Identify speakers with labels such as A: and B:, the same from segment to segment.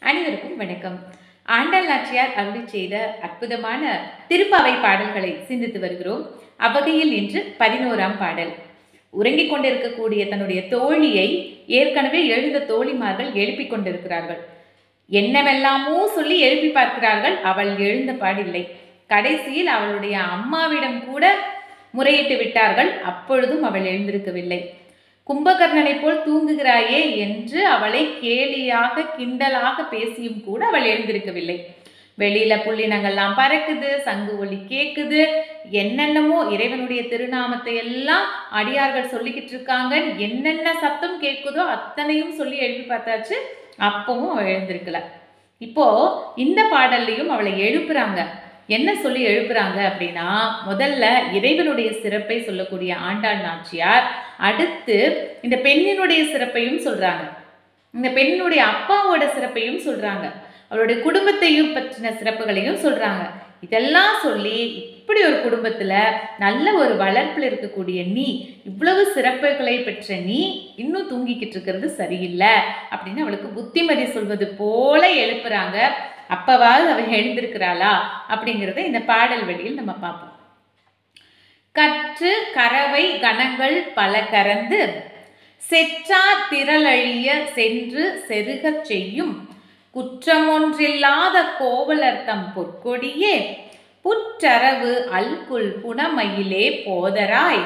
A: அனைவருக்கும் வணக்கம். ஆண்டாள் நாச்சியார் அருளி செய்த அற்புதமான திருப்பாவை பாடல்களை சிந்தித்து வருகிறோம். அவ்வகையில் இன்று பதினோராம் பாடல். உறங்கிக் கொண்டிருக்கக்கூடிய தன்னுடைய தோழியை ஏற்கனவே எழுந்த தோழிமார்கள் எழுப்பிக் கொண்டிருக்கிறார்கள். என்னவெல்லாமோ சொல்லி எழுப்பி பார்க்கிறார்கள். அவள் எழுந்த பாடில்லை. கடைசியில் அவளுடைய அம்மாவிடம் கூட முறையிட்டு விட்டார்கள். அப்பொழுதும் அவள் எழுந்திருக்கவில்லை. கும்பகர்ணனைப் போல் தூங்குகிறாயே என்று அவளை கேலியாக கிண்டலாக பேசியும் கூட அவள் எழுந்திருக்கவில்லை. வெளியில புள்ளினங்கள்லாம் பறக்குது சங்கு ஒலி கேக்குது. என்னென்னமோ இறைவனுடைய திருநாமத்தை எல்லாம் அடியார்கள் சொல்லிக்கிட்டு இருக்காங்க என்னென்ன சத்தம் கேட்குதோ அத்தனையும் சொல்லி எழுப்பி பார்த்தாச்சு. அப்பவும் அவள் எழுந்திருக்கல. இப்போ இந்த பாடல்லையும் அவளை எழுப்புறாங்க. என்ன சொல்லி எழுப்புறாங்க அப்படின்னா முதல்ல இறைவனுடைய சிறப்பை சொல்லக்கூடிய ஆண்டாள் நாச்சியார் அடுத்து இந்த பெண்ணினுடைய சிறப்பையும் சொல்றாங்க. இந்த பெண்ணினுடைய அப்பாவோட சிறப்பையும் சொல்றாங்க. அவருடைய குடும்பத்தையும் பற்றின சிறப்புகளையும் சொல்றாங்க. இதெல்லாம் சொல்லி இப்படி ஒரு குடும்பத்துல நல்ல ஒரு வளர்ப்பில் இருக்கக்கூடிய நீ இவ்வளவு சிறப்புகளை பெற்ற நீ இன்னும் தூங்கிக்கிட்டு இருக்கிறது சரியில்லை அப்படின்னு அவளுக்கு புத்திமதி சொல்வது போல எழுப்புறாங்க. அப்பவாவது அவள் எழுந்திருக்கிறாளா அப்படிங்கிறத இந்த பாடல் வழியில் நம்ம பார்ப்போம். கற்று கறவை கணங்கள் பல கறந்து செற்றா திரளழிய சென்று செருகச் செய்யும் குற்றமொன்றில்லாத கோவலர்த்தம் பொற்கொடியே புற்றரவு அல்குல் புனமையிலே போதராய்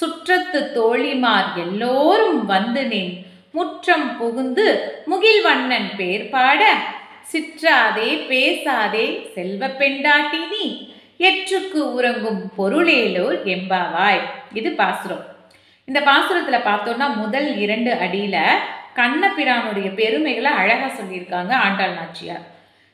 A: சுற்றத்து தோழிமார் எல்லோரும் வந்து நின் முற்றம் புகுந்து முகில்வண்ணன் பேர் பாட சிற்றாதே பேசாதே செல்வ பெண்டாட்டி நீ. எற்றுக்கு உறங்கும் பொருளேலோர் எம்பாவாய். இது பாசுரம். இந்த பாசுரத்தில் பார்த்தோம்னா முதல் இரண்டு அடியில் கண்ணபிரானுடைய பெருமைகளை அழகாக சொல்லியிருக்காங்க ஆண்டாள் நாச்சியார்.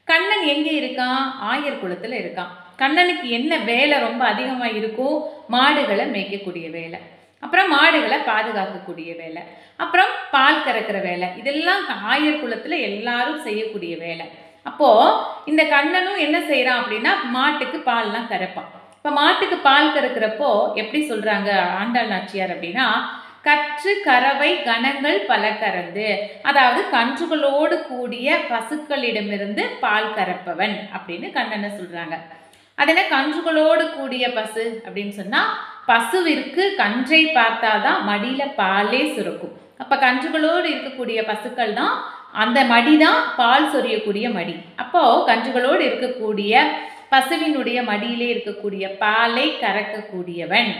A: கண்ணன் எங்கே இருக்கான்? ஆயர் குளத்தில் இருக்கான். கண்ணனுக்கு என்ன வேலை ரொம்ப அதிகமாக இருக்கோ மாடுகளை மேய்க்கக்கூடிய வேலை. அப்புறம் மாடுகளை பாதுகாக்கக்கூடிய வேலை. அப்புறம் பால் கறக்கிற வேலை. இதெல்லாம் ஆயர் குலத்தில் எல்லாரும் செய்யக்கூடிய வேலை. அப்போது இந்த கண்ணனும் என்ன செய்கிறான் அப்படின்னா மாட்டுக்கு பால்லாம் கறப்பான். இப்போ மாட்டுக்கு பால் கறக்கிறப்போ எப்படி சொல்கிறாங்க ஆண்டாள் நாச்சியார் அப்படின்னா கற்று கறவை கணங்கள் பல கறந்து அதாவது கன்றுகளோடு கூடிய பசுக்களிடமிருந்து பால் கறப்பவன் அப்படின்னு கண்ணனை சொல்கிறாங்க அது என்ன கன்றுகளோடு கூடிய பசு அப்படின்னு சொன்னால் பசுவிற்கு கன்றை பார்த்தாதான் மடியில் பாலே சுரக்கும். அப்போ கன்றுகளோடு இருக்கக்கூடிய பசுக்கள் தான் அந்த மடி தான் பால் சொரியக்கூடிய மடி. அப்போது கன்றுகளோடு இருக்கக்கூடிய பசுவினுடைய மடியிலே இருக்கக்கூடிய பாலை கறக்கக்கூடியவன்.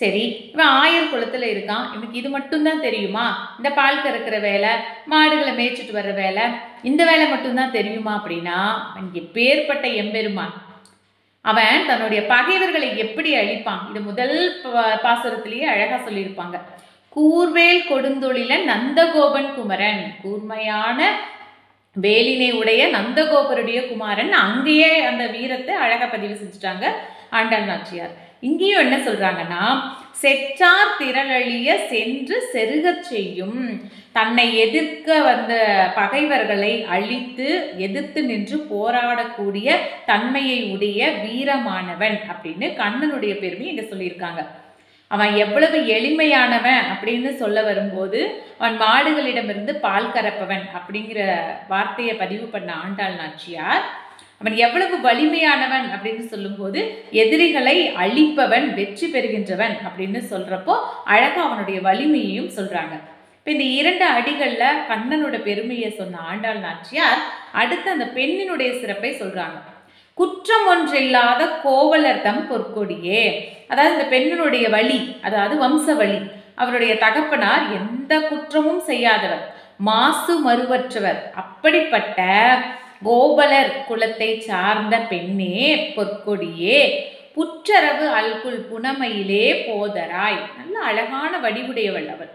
A: சரி இவன் ஆயர் குளத்தில் இருக்கான். இவனுக்கு இது மட்டும்தான் தெரியுமா? இந்த பால் கறக்கிற வேலை மாடுகளை மேய்ச்சிட்டு வர்ற வேலை இந்த வேலை மட்டும்தான் தெரியுமா அப்படின்னா அவன் எப்பேற்பட்ட எம்பெருமான். அவன் தன்னுடைய பகைவர்களை எப்படி அழிப்பான்? இது முதல் பாசுரத்திலேயே அழகா சொல்லியிருப்பாங்க. கூர்வேல் கொடுந்தொழில நந்தகோபன் குமரன். கூர்மையான வேலினை உடைய நந்தகோபருடைய குமாரன் அங்கேயே அந்த வீரத்தை அழகா பதிவு செஞ்சுட்டாங்க ஆண்டாள் நாச்சியார். இங்கேயும் என்ன சொல்றாங்கன்னா செற்றார் திரளழிய சென்று செருகச் செய்யும். தன்னை எதிர்க்க வந்த பகைவர்களை அழித்து எதிர்த்து நின்று போராடக்கூடிய தன்மையை உடைய வீரமானவன் அப்படின்னு கண்ணனுடைய பெருமை இங்க சொல்லியிருக்காங்க. அவன் எவ்வளவு எளிமையானவன் அப்படின்னு சொல்ல வரும்போது அவன் மாடுகளிடமிருந்து பால் கறப்பவன் அப்படிங்கிற வார்த்தையை பதிவு பண்ண ஆண்டாள் நாச்சியார் அவன் எவ்வளவு வலிமையானவன் அப்படின்னு சொல்லும்போது எதிரிகளை அழிப்பவன் வெற்றி பெறுகின்றவன் அப்படின்னு சொல்றப்போ அழகா அவனுடைய வலிமையையும் சொல்றாங்க. இப்போ இந்த இரண்டு அடிகள்ல கண்ணனோட பெருமையை சொன்ன ஆண்டாள் நாச்சியார் அடுத்து அந்த பெண்ணினுடைய சிறப்பை சொல்றாங்க. குற்றம் ஒன்றில்லாத கோவலர் தம் பொற்கொடியே. அதாவது இந்த பெண்ணினுடைய வழி அதாவது வம்ச வழி அவருடைய தகப்பனார் எந்த குற்றமும் செய்யாதவர் மாசு மறுவற்றவர் அப்படிப்பட்ட கோபலர் குலத்தை சார்ந்த பெண்ணே பொற்கொடியே புற்றரவு அல்குல் புனமையிலே போதராய். நல்ல அழகான வடிவுடையவள் அவள்.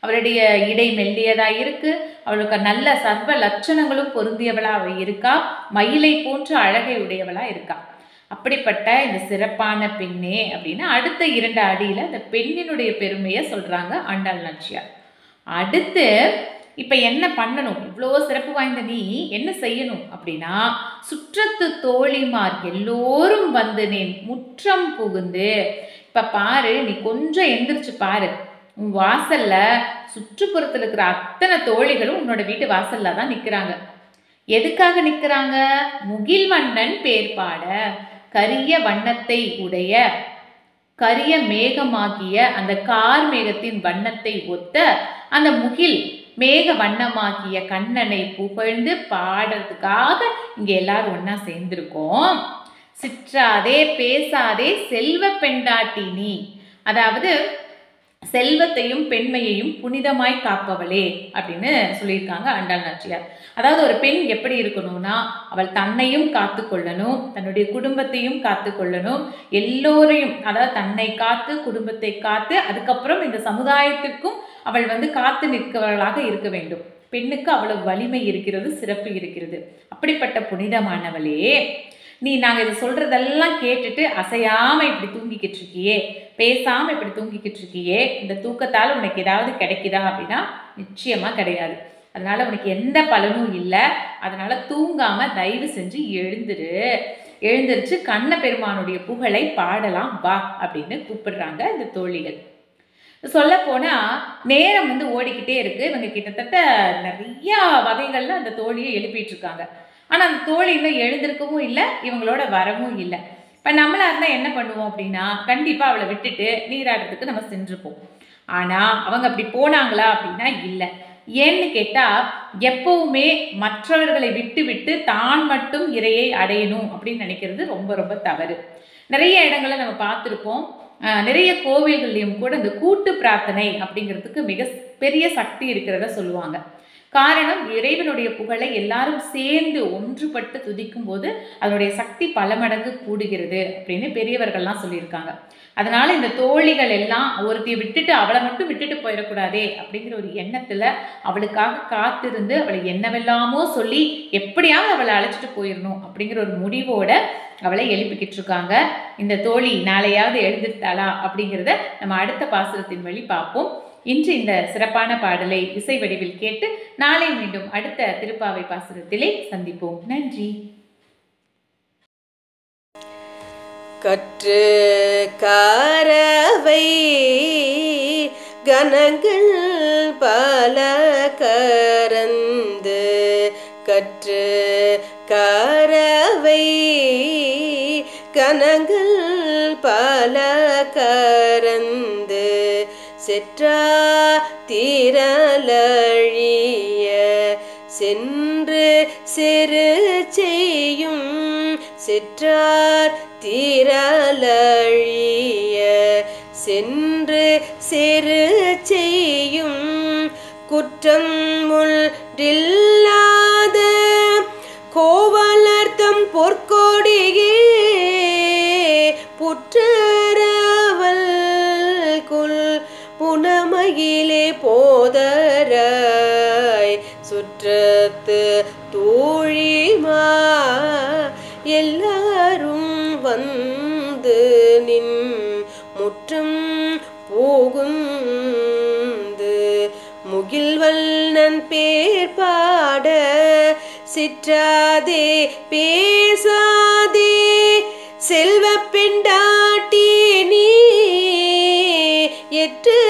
A: அவளுடைய இடை மெல்லியதாக இருக்கு. அவளுக்கு நல்ல சர்வ லட்சணங்களும் பொருந்தியவளா அவள் இருக்கா. மயிலை போன்ற அழகை உடையவளா இருக்கா. அப்படிப்பட்ட இந்த சிறப்பான பெண்ணே அப்படின்னு அடுத்த இரண்டு அடியில் அந்த பெண்ணினுடைய பெருமையை சொல்கிறாங்க ஆண்டாள் நாச்சியார். அடுத்து இப்போ என்ன பண்ணணும்? இவ்வளோ சிறப்பு வாய்ந்த நீ என்ன செய்யணும் அப்படின்னா சுற்றத்து தோழிமார் எல்லோரும் வந்து நீ முற்றம் புகுந்து இப்போ பாரு நீ கொஞ்சம் எந்திரிச்சு பாரு. உன் வாசல்ல சுற்றுப்புறத்தில் இருக்கிற அத்தனை தோழிகளும் உன்னோட வீட்டு வாசல்ல தான் நிற்கிறாங்க எதுக்காக நிற்கிறாங்க முகில் வண்ணன் பேர் பாட கரிய வண்ணத்தை உடைய கரிய மேகமாகிய அந்த கார் மேகத்தின் வண்ணத்தை ஒத்த அந்த முகில் மேக வண்ணமாகிய கண்ணனை புகழ்ந்து பாடுறதுக்காக இங்கே எல்லாரும் ஒன்றா சேர்ந்திருக்கோம். சிற்றாதே பேசாதே செல்வ பெண்டாட்டி நீ. அதாவது செல்வத்தையும் பெண்மையையும் புனிதமாய் காப்பவளே அப்படின்னு சொல்லியிருக்காங்க அண்டாள் நாச்சியார். அதாவது ஒரு பெண் எப்படி இருக்கணும்னா அவள் தன்னையும் காத்து கொள்ளணும் தன்னுடைய குடும்பத்தையும் காத்து கொள்ளணும் எல்லோரையும் அதாவது தன்னை காத்து குடும்பத்தை காத்து அதுக்கப்புறம் இந்த சமுதாயத்திற்கும் அவள் வந்து காத்து நிற்கிறவளாக இருக்க வேண்டும். பெண்ணுக்கு அவ்வளவு வலிமை இருக்கிறது சிறப்பு இருக்கிறது. அப்படிப்பட்ட புனிதமானவளே நீ நாங்கள் இதை சொல்றதெல்லாம் கேட்டுட்டு அசையாமல் இப்படி தூங்கிக்கிட்டு இருக்கியே பேசாம இப்படி தூங்கிக்கிட்டு இருக்கியே இந்த தூக்கத்தால் உனக்கு ஏதாவது கிடைக்குதா அப்படின்னா நிச்சயமா கிடையாது. அதனால உனக்கு எந்த பலனும் இல்லை. அதனால தூங்காம தயவு செஞ்சு எழுந்துரு. எழுந்திருச்சு கண்ண பெருமானுடைய புகழை பாடலாம் வா அப்படின்னு கூப்பிடுறாங்க இந்த தோழிகள். சொல்ல நேரம் வந்து ஓடிக்கிட்டே இருக்குது இவங்க கிட்டத்தட்ட நிறையா வகைகளில் அந்த தோழியை எழுப்பிட்டுருக்காங்க. ஆனால் அந்த தோழி இன்னும் எழுந்திருக்கவும் இல்லை இவங்களோட வரவும் இல்லை. இப்போ நம்மளாக இருந்தால் என்ன பண்ணுவோம் அப்படின்னா கண்டிப்பாக அவளை விட்டுட்டு நீராடுறதுக்கு நம்ம சென்றுப்போம். ஆனால் அவங்க அப்படி போனாங்களா அப்படின்னா இல்லை. ஏன்னு கேட்டால் எப்பவுமே மற்றவர்களை விட்டு விட்டு தான் மட்டும் இறையை அடையணும் அப்படின்னு நினைக்கிறது ரொம்ப ரொம்ப தவறு. நிறைய இடங்களை நம்ம பார்த்துருப்போம். நிறைய கோவில்கள்லையும் கூட இந்த கூட்டு பிரார்த்தனை அப்படிங்கிறதுக்கு மிக பெரிய சக்தி இருக்கிறத சொல்லுவாங்க. காரணம் இறைவனுடைய புகழை எல்லாரும் சேர்ந்து ஒன்றுபட்டு துதிக்கும் போது அதனுடைய சக்தி பல மடங்கு கூடுகிறது அப்படின்னு பெரியவர்கள்லாம் சொல்லியிருக்காங்க. அதனால் இந்த தோழிகள் எல்லாம் ஒருத்தையை விட்டுட்டு அவளை மட்டும் விட்டுட்டு போயிடக்கூடாதே அப்படிங்கிற ஒரு எண்ணத்தில் அவளுக்காக காத்திருந்து அவளை என்னவெல்லாமோ சொல்லி எப்படியாவது அவளை அழைச்சிட்டு போயிடணும் அப்படிங்கிற ஒரு முடிவோட அவளை எழுப்பிக்கிட்டு இருக்காங்க. இந்த தோழி நாளையாவது எழுந்திருத்தாளா அப்படிங்கிறத நம்ம அடுத்த பாசுரத்தின் வழி பார்ப்போம். இன்று இந்த சிறப்பான பாடலை இசை வடிவில் கேட்டு நாளை மீண்டும் அடுத்த திருப்பாவை பாசுரத்திலே சந்திப்போம். நன்றி.
B: கற்று காரவை கணங்கள் பல கரந்து கற்று காரவை கணங்கள் பல கரந்து செற்றா தீரலழிய சென்று சிறு செய்யும் செற்றார் தீரலழிய சென்று சிறு செய்யும் குற்றம் முள்ளில்லாத கோவலர்த்தம் பொற்கொடியே புற்றரவல் குல் புனமகிலே போதராய் சுற்றத்து வந்து நின் முற்றம் போகுந்து. முகில்வல்லன் பேர் பாட சிற்றாதே பேசாதே. செல்வ பெண்டாட்டி நீ எற்று